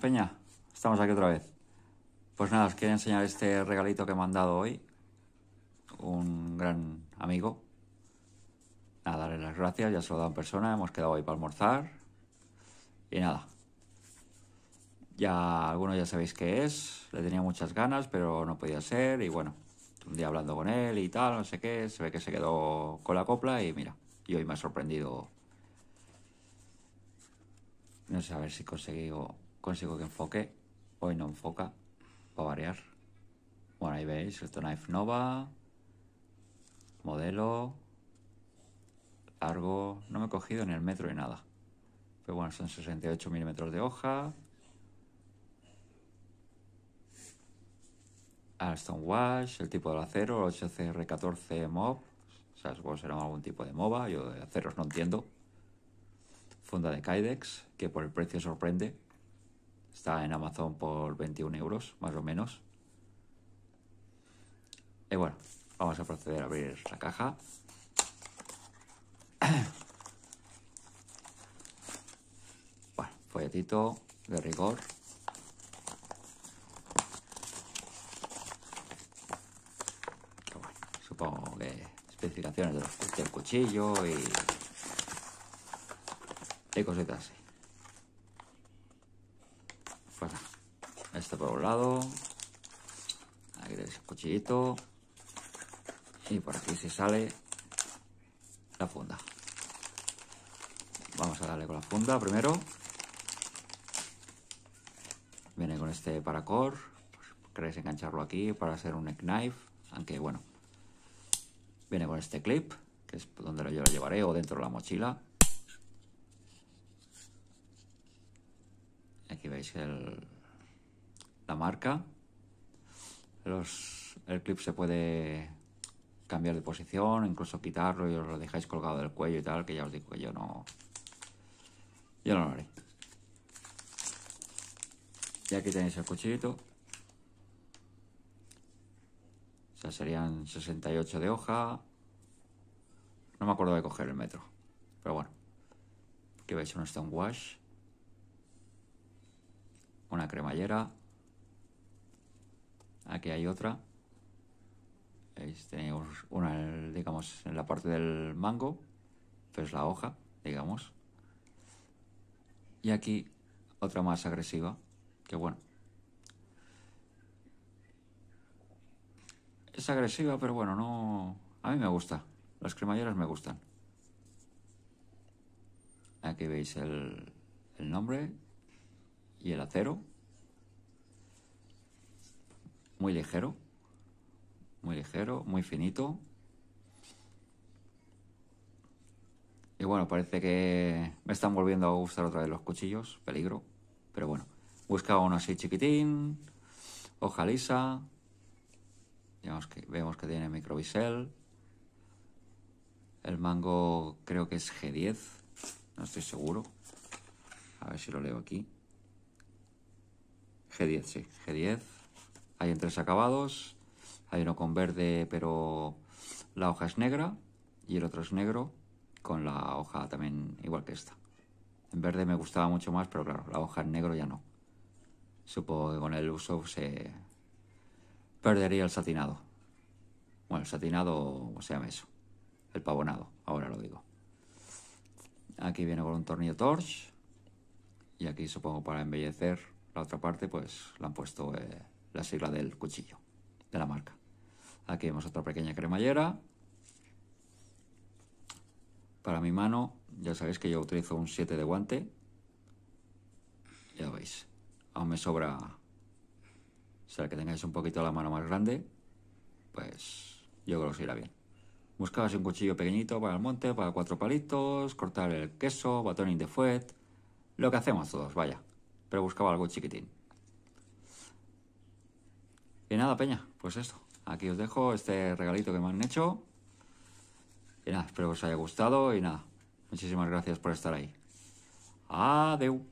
Peña. Estamos aquí otra vez. Pues nada, os quería enseñar este regalito que me han dado hoy. Un gran amigo. Nada, darle las gracias, ya se lo he dado en persona. Hemos quedado ahí para almorzar. Y nada. Ya algunos ya sabéis qué es. Le tenía muchas ganas, pero no podía ser. Y bueno, un día hablando con él y tal, no sé qué. Se ve que se quedó con la copla y mira. Y hoy me ha sorprendido no sé, a ver si consigo, consigo que enfoque. Hoy no enfoca, para variar. Bueno, ahí veis, esto Knife Nova. Modelo. Largo. No me he cogido ni el metro ni nada. Pero bueno, son 68 milímetros de hoja. Alston Wash, el tipo del acero, el 8CR14 MOB. O sea, supongo que será algún tipo de MOBA. Yo de aceros no entiendo funda de Kydex, que por el precio sorprende. Está en Amazon por 21 euros, más o menos. Y bueno, vamos a proceder a abrir la caja. Bueno, folletito de rigor. supongo que especificaciones del cuchillo y y cositas así. Pues este por un lado. Aquí el cuchillito. Y por aquí se sale la funda. Vamos a darle con la funda primero. Viene con este paracord. Queréis engancharlo aquí para hacer un neck knife. Aunque bueno. Viene con este clip, que es donde yo lo llevaré o dentro de la mochila. Aquí veis el, la marca. Los, el clip se puede cambiar de posición, incluso quitarlo y os lo dejáis colgado del cuello y tal, que ya os digo que yo no... Yo no lo haré. Y aquí tenéis el cuchillito. O sea, serían 68 de hoja. No me acuerdo de coger el metro. Pero bueno. Aquí veis un stone wash una cremallera. Aquí hay otra. tenemos una, digamos, en la parte del mango, pues la hoja, digamos. Y aquí otra más agresiva, que bueno. Es agresiva, pero bueno, no... A mí me gusta. Las cremalleras me gustan. Aquí veis el, el nombre, y el acero. Muy ligero, muy ligero, muy finito. Y bueno, parece que me están volviendo a gustar otra vez los cuchillos, peligro. Pero bueno, buscaba uno así chiquitín, hoja lisa. Vemos que, vemos que tiene microbisel. El mango creo que es G10, no estoy seguro. A ver si lo leo aquí. G10, sí, G10. Hay en tres acabados. Hay uno con verde, pero la hoja es negra. Y el otro es negro, con la hoja también igual que esta. En verde me gustaba mucho más, pero claro, la hoja en negro ya no. Supongo que con el uso se perdería el satinado. Bueno, el satinado, o se llama eso? El pavonado, ahora lo digo. Aquí viene con un tornillo torch. Y aquí supongo para embellecer la otra parte, pues, la han puesto eh, la sigla del cuchillo, de la marca. Aquí vemos otra pequeña cremallera. Para mi mano, ya sabéis que yo utilizo un 7 de guante. Ya veis, aún me sobra... O sea, que tengáis un poquito la mano más grande, pues yo creo que os irá bien. Buscabas un cuchillo pequeñito para el monte, para cuatro palitos, cortar el queso, batoning de fuet, lo que hacemos todos, vaya pero buscaba algo chiquitín. Y nada, peña, pues esto. Aquí os dejo este regalito que me han hecho. Y nada, espero que os haya gustado y nada, muchísimas gracias por estar ahí. Adeu.